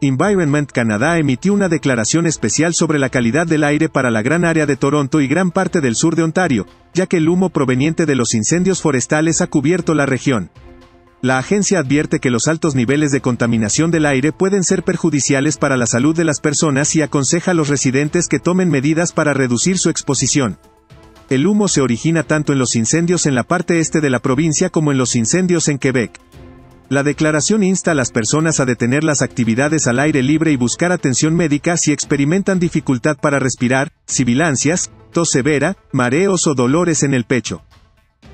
Environment Canadá emitió una declaración especial sobre la calidad del aire para la gran área de Toronto y gran parte del sur de Ontario, ya que el humo proveniente de los incendios forestales ha cubierto la región. La agencia advierte que los altos niveles de contaminación del aire pueden ser perjudiciales para la salud de las personas y aconseja a los residentes que tomen medidas para reducir su exposición. El humo se origina tanto en los incendios en la parte este de la provincia como en los incendios en Quebec. La declaración insta a las personas a detener las actividades al aire libre y buscar atención médica si experimentan dificultad para respirar, sibilancias, tos severa, mareos o dolores en el pecho.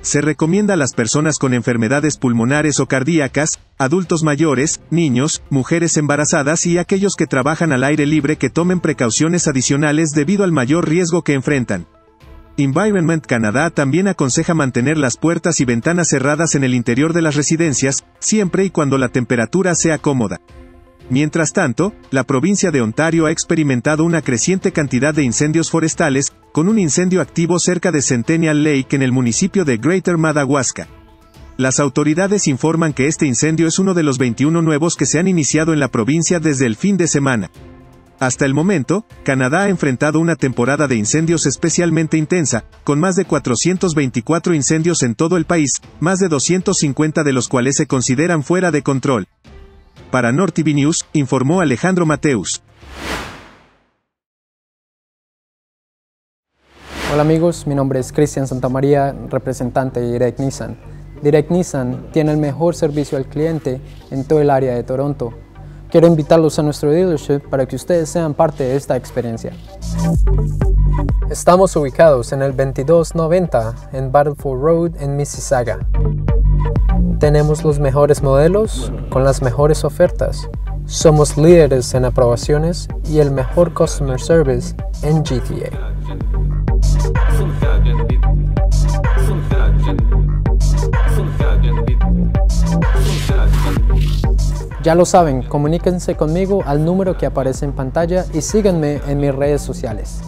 Se recomienda a las personas con enfermedades pulmonares o cardíacas, adultos mayores, niños, mujeres embarazadas y aquellos que trabajan al aire libre que tomen precauciones adicionales debido al mayor riesgo que enfrentan. Environment Canadá también aconseja mantener las puertas y ventanas cerradas en el interior de las residencias, siempre y cuando la temperatura sea cómoda. Mientras tanto, la provincia de Ontario ha experimentado una creciente cantidad de incendios forestales, con un incendio activo cerca de Centennial Lake en el municipio de Greater Madawaska. Las autoridades informan que este incendio es uno de los 21 nuevos que se han iniciado en la provincia desde el fin de semana. Hasta el momento, Canadá ha enfrentado una temporada de incendios especialmente intensa, con más de 424 incendios en todo el país, más de 250 de los cuales se consideran fuera de control. Para NorTV News, informó Alejandro Mateus. Hola amigos, mi nombre es Cristian Santamaría, representante de Direct Nissan. Direct Nissan tiene el mejor servicio al cliente en todo el área de Toronto. Quiero invitarlos a nuestro dealership para que ustedes sean parte de esta experiencia. Estamos ubicados en el 2290 en Battlefield Road en Mississauga. Tenemos los mejores modelos con las mejores ofertas. Somos líderes en aprobaciones y el mejor customer service en GTA. Ya lo saben, comuníquense conmigo al número que aparece en pantalla y síganme en mis redes sociales.